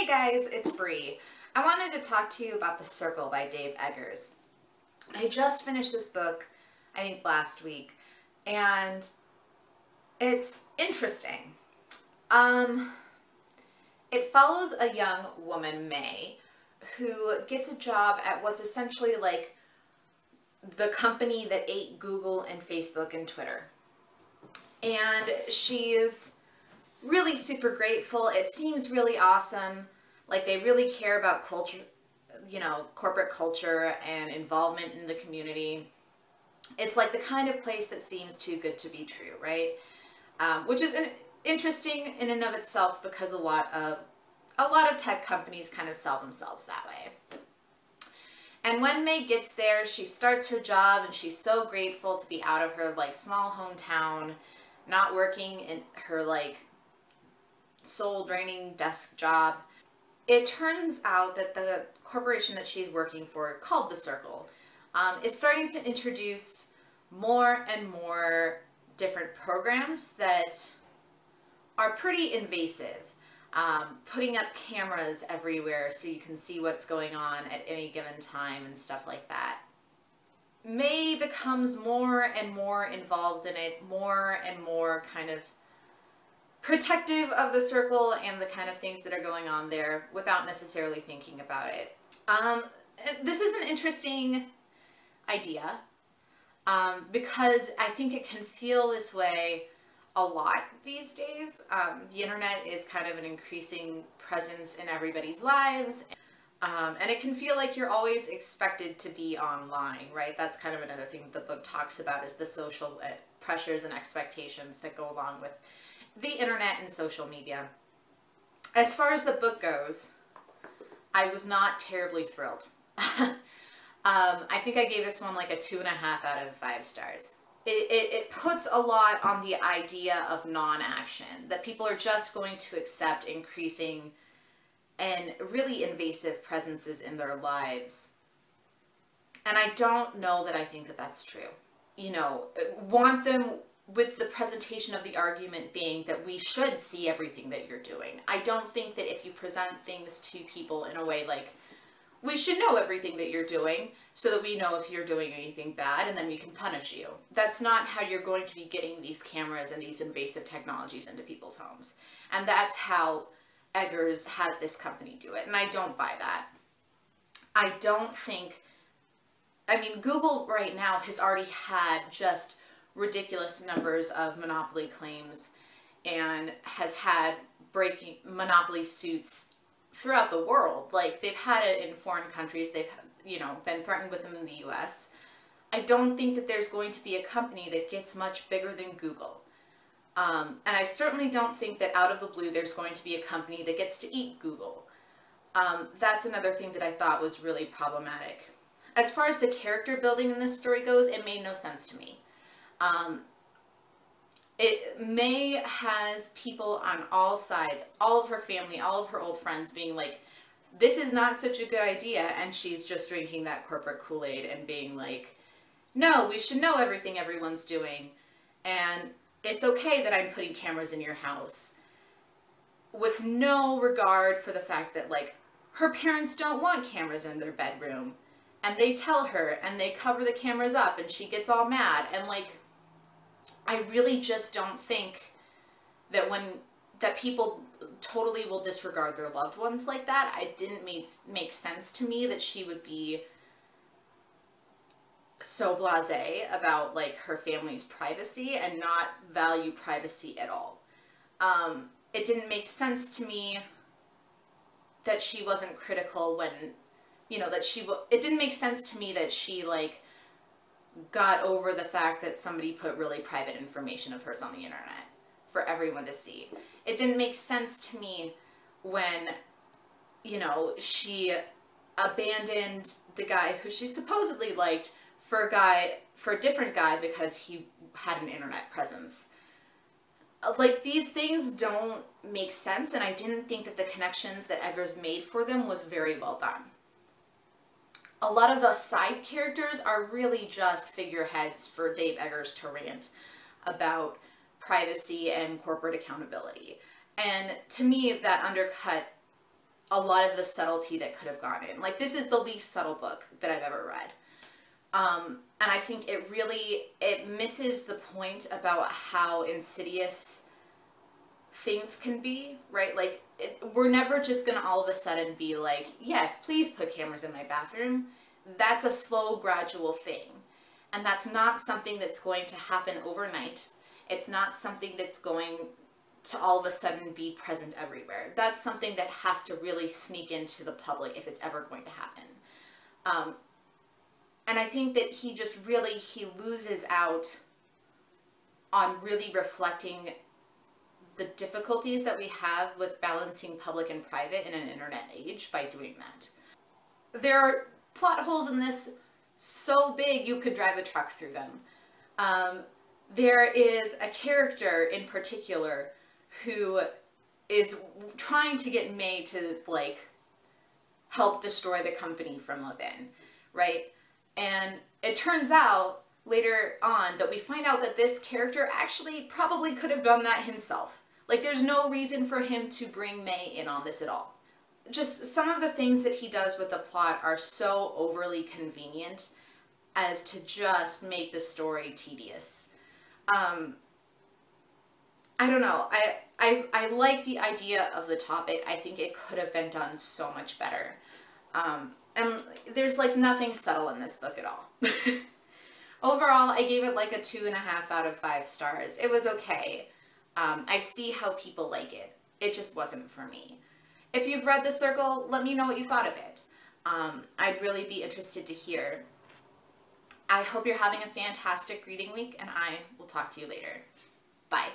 Hey guys, it's Bree. I wanted to talk to you about The Circle by Dave Eggers. I just finished this book, I think last week, and it's interesting. Um, it follows a young woman, Mae, who gets a job at what's essentially like the company that ate Google and Facebook and Twitter. And she's really super grateful. It seems really awesome. Like they really care about culture, you know, corporate culture and involvement in the community. It's like the kind of place that seems too good to be true, right? Um, which is an, interesting in and of itself because a lot of a lot of tech companies kind of sell themselves that way. And when Mae gets there, she starts her job and she's so grateful to be out of her like small hometown, not working in her like soul draining desk job. It turns out that the corporation that she's working for, called The Circle, um, is starting to introduce more and more different programs that are pretty invasive. Um, putting up cameras everywhere so you can see what's going on at any given time and stuff like that. Mae becomes more and more involved in it, more and more kind of protective of the circle and the kind of things that are going on there without necessarily thinking about it. Um, this is an interesting idea um, because I think it can feel this way a lot these days. Um, the internet is kind of an increasing presence in everybody's lives. Um, and it can feel like you're always expected to be online, right? That's kind of another thing the book talks about is the social uh, pressures and expectations that go along with the internet and social media. As far as the book goes, I was not terribly thrilled. um, I think I gave this one like a two and a half out of five stars. It, it, it puts a lot on the idea of non-action, that people are just going to accept increasing and really invasive presences in their lives. And I don't know that I think that that's true. You know, want them with the presentation of the argument being that we should see everything that you're doing. I don't think that if you present things to people in a way like, we should know everything that you're doing so that we know if you're doing anything bad and then we can punish you. That's not how you're going to be getting these cameras and these invasive technologies into people's homes. And that's how Eggers has this company do it. And I don't buy that. I don't think, I mean, Google right now has already had just ridiculous numbers of monopoly claims and has had breaking monopoly suits throughout the world. Like they've had it in foreign countries. They've, you know, been threatened with them in the US. I don't think that there's going to be a company that gets much bigger than Google. Um, and I certainly don't think that out of the blue there's going to be a company that gets to eat Google. Um, that's another thing that I thought was really problematic. As far as the character building in this story goes, it made no sense to me. Um, it Mae has people on all sides, all of her family, all of her old friends being like, this is not such a good idea. And she's just drinking that corporate Kool-Aid and being like, no, we should know everything everyone's doing. And it's okay that I'm putting cameras in your house with no regard for the fact that like her parents don't want cameras in their bedroom and they tell her and they cover the cameras up and she gets all mad and like I really just don't think that when that people totally will disregard their loved ones like that. It didn't make make sense to me that she would be so blasé about like her family's privacy and not value privacy at all. Um, it didn't make sense to me that she wasn't critical when, you know, that she, it didn't make sense to me that she like got over the fact that somebody put really private information of hers on the internet for everyone to see. It didn't make sense to me when, you know, she abandoned the guy who she supposedly liked for a guy, for a different guy because he had an internet presence. Uh, like, these things don't make sense, and I didn't think that the connections that Eggers made for them was very well done a lot of the side characters are really just figureheads for Dave Eggers to rant about privacy and corporate accountability. And to me, that undercut a lot of the subtlety that could have gone in. Like this is the least subtle book that I've ever read. Um, and I think it really it misses the point about how insidious things can be, right? Like it, we're never just gonna all of a sudden be like, yes, please put cameras in my bathroom. That's a slow, gradual thing, and that's not something that's going to happen overnight. It's not something that's going to all of a sudden be present everywhere. That's something that has to really sneak into the public if it's ever going to happen. Um, and I think that he just really, he loses out on really reflecting the difficulties that we have with balancing public and private in an internet age by doing that. There are plot holes in this so big you could drive a truck through them. Um, there is a character in particular who is trying to get Mae to like help destroy the company from within, right? And it turns out later on that we find out that this character actually probably could have done that himself. Like there's no reason for him to bring Mae in on this at all. Just some of the things that he does with the plot are so overly convenient as to just make the story tedious. Um, I don't know. I, I, I like the idea of the topic. I think it could have been done so much better. Um, and there's like nothing subtle in this book at all. Overall, I gave it like a two and a half out of five stars. It was okay. Um, I see how people like it. It just wasn't for me. If you've read The Circle, let me know what you thought of it. Um, I'd really be interested to hear. I hope you're having a fantastic reading week, and I will talk to you later. Bye.